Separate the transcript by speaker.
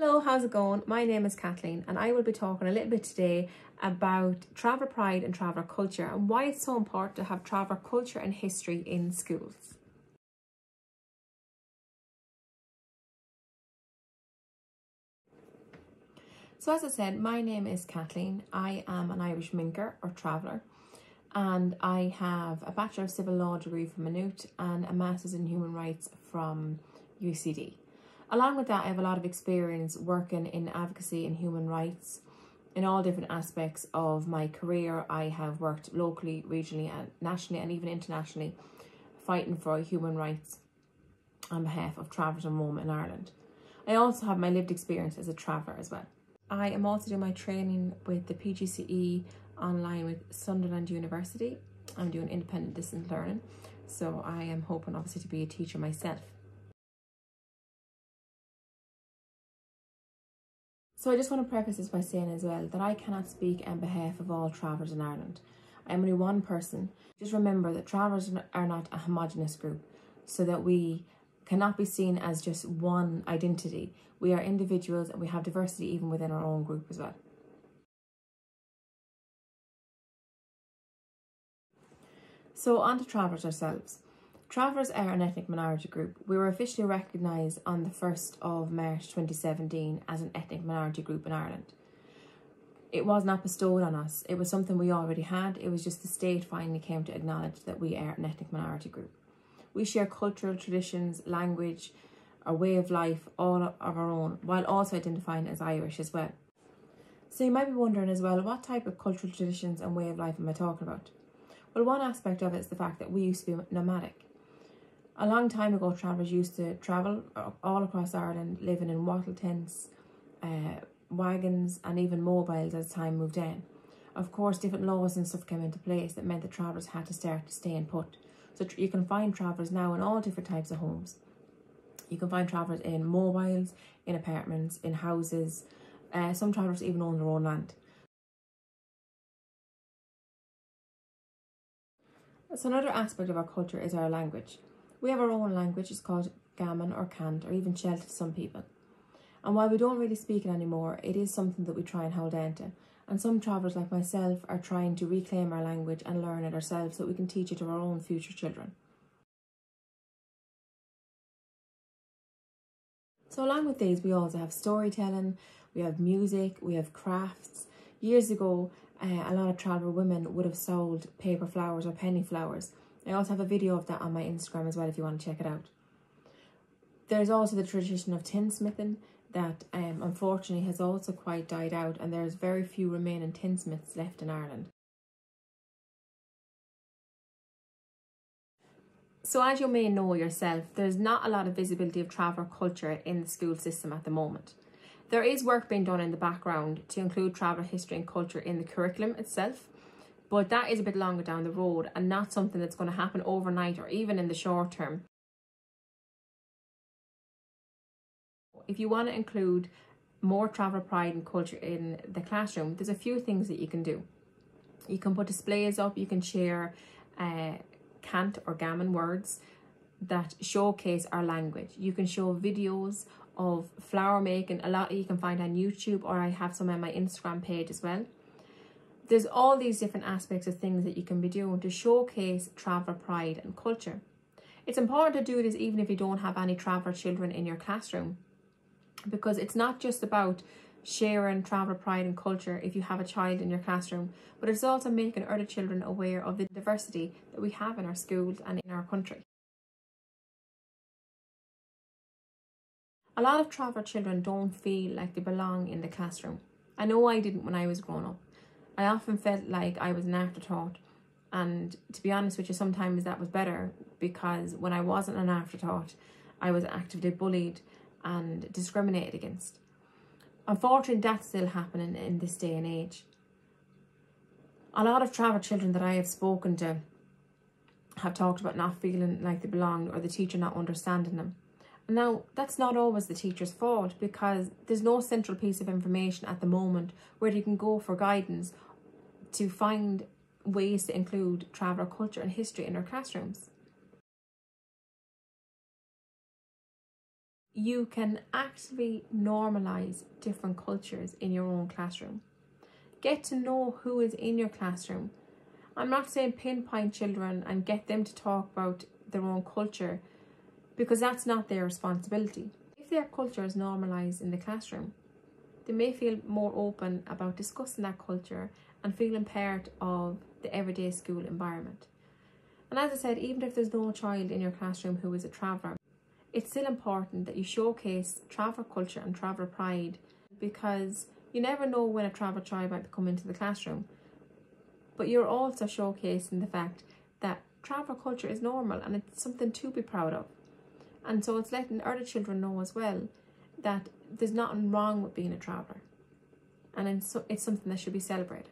Speaker 1: Hello, how's it going? My name is Kathleen and I will be talking a little bit today about traveller pride and traveller culture and why it's so important to have traveller culture and history in schools. So as I said, my name is Kathleen. I am an Irish Mincéir or traveller and I have a Bachelor of Civil Law degree from Maynooth and a Masters in Human Rights from UCD. Along with that, I have a lot of experience working in advocacy and human rights in all different aspects of my career. I have worked locally, regionally, and nationally, and even internationally, fighting for human rights on behalf of travellers and Roma in Ireland. I also have my lived experience as a traveller as well. I am also doing my training with the PGCE online with Sunderland University. I'm doing independent distance learning, so I am hoping obviously to be a teacher myself. So I just want to preface this by saying as well that I cannot speak on behalf of all travellers in Ireland. I am only one person. Just remember that travellers are not a homogenous group, so that we cannot be seen as just one identity. We are individuals and we have diversity even within our own group as well. So on to travellers ourselves. Travellers are an ethnic minority group. We were officially recognised on the 1st of March 2017 as an ethnic minority group in Ireland. It was not bestowed on us. It was something we already had. It was just the state finally came to acknowledge that we are an ethnic minority group. We share cultural traditions, language, our way of life, all of our own, while also identifying as Irish as well. So you might be wondering as well, what type of cultural traditions and way of life am I talking about? Well, one aspect of it is the fact that we used to be nomadic. A long time ago, travellers used to travel all across Ireland, living in wattle tents, uh, wagons, and even mobiles as time moved in. Of course, different laws and stuff came into place that meant that travellers had to start to stay and put. So you can find travellers now in all different types of homes. You can find travellers in mobiles, in apartments, in houses. Uh, some travellers even own their own land. So another aspect of our culture is our language. We have our own language, it's called Gammon or Cant or even Shelta to some people. And while we don't really speak it anymore, it is something that we try and hold on to. And some travellers like myself are trying to reclaim our language and learn it ourselves so that we can teach it to our own future children. So along with these, we also have storytelling, we have music, we have crafts. Years ago, uh, a lot of traveller women would have sold paper flowers or penny flowers I also have a video of that on my Instagram as well if you want to check it out. There's also the tradition of tinsmithing that um, unfortunately has also quite died out and there's very few remaining tinsmiths left in Ireland. So as you may know yourself, there's not a lot of visibility of traveller culture in the school system at the moment. There is work being done in the background to include traveller history and culture in the curriculum itself, but that is a bit longer down the road and not something that's going to happen overnight or even in the short term. If you want to include more travel pride and culture in the classroom, there's a few things that you can do. You can put displays up, you can share uh, cant or gammon words that showcase our language. You can show videos of flower making, a lot you can find on YouTube or I have some on my Instagram page as well there's all these different aspects of things that you can be doing to showcase traveller pride and culture. It's important to do this even if you don't have any traveller children in your classroom because it's not just about sharing traveller pride and culture if you have a child in your classroom, but it's also making other children aware of the diversity that we have in our schools and in our country. A lot of traveller children don't feel like they belong in the classroom. I know I didn't when I was growing up. I often felt like I was an afterthought. And to be honest with you, sometimes that was better because when I wasn't an afterthought, I was actively bullied and discriminated against. Unfortunately, that's still happening in this day and age. A lot of travel children that I have spoken to have talked about not feeling like they belong or the teacher not understanding them. Now, that's not always the teacher's fault because there's no central piece of information at the moment where you can go for guidance to find ways to include traveller culture and history in our classrooms. you can actually normalize different cultures in your own classroom. Get to know who is in your classroom. I'm not saying pinpoint children and get them to talk about their own culture because that's not their responsibility. If their culture is normalised in the classroom, they may feel more open about discussing that culture and feeling part of the everyday school environment. And as I said, even if there's no child in your classroom who is a traveller, it's still important that you showcase traveller culture and traveller pride because you never know when a traveller child might come into the classroom. But you're also showcasing the fact that traveller culture is normal and it's something to be proud of. And so it's letting other children know as well that there's nothing wrong with being a traveller. And it's, it's something that should be celebrated.